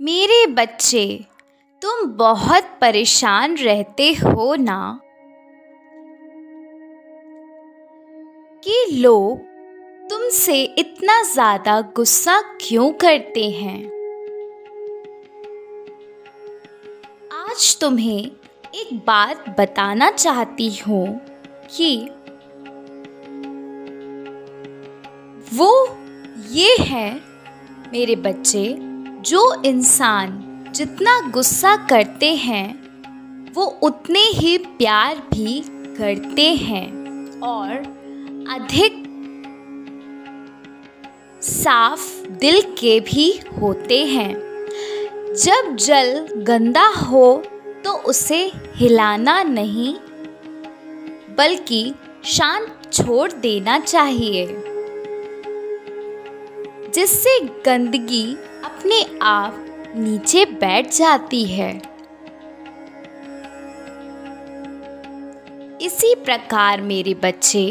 मेरे बच्चे, तुम बहुत परेशान रहते हो ना? कि लोग तुमसे इतना ज़्यादा गुस्सा क्यों करते हैं? आज तुम्हें एक बात बताना चाहती हूँ कि वो ये है मेरे बच्चे। जो इंसान जितना गुस्सा करते हैं, वो उतने ही प्यार भी करते हैं। और अधिक साफ़ दिल के भी होते हैं। जब जल गंदा हो तो उसे हिलाना नहीं, बल्कि शांत छोड़ देना चाहिए, जिससे गंदगी अपने आप नीचे बैठ जाती है। इसी प्रकार मेरे बच्चे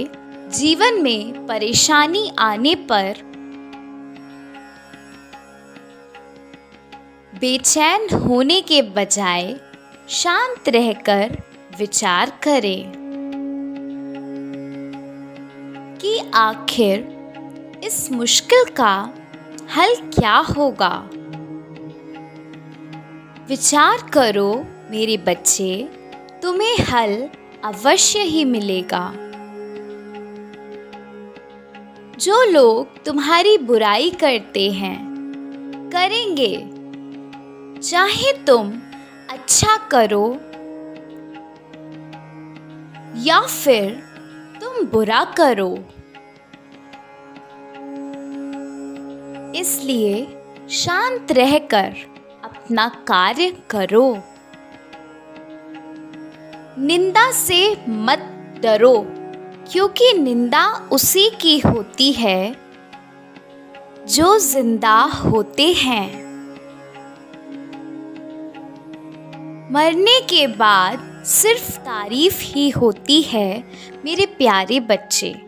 जीवन में परेशानी आने पर बेचैन होने के बजाय शांत रहकर विचार करें कि आखिर इस मुश्किल का हल क्या होगा? विचार करो मेरे बच्चे, तुम्हें हल अवश्य ही मिलेगा। जो लोग तुम्हारी बुराई करते हैं, करेंगे। चाहे तुम अच्छा करो, या फिर तुम बुरा करो। इसलिए शांत रहकर अपना कार्य करो। निंदा से मत डरो, क्योंकि निंदा उसी की होती है जो ज़िंदा होते हैं। मरने के बाद सिर्फ़ तारीफ़ ही होती है, मेरे प्यारे बच्चे।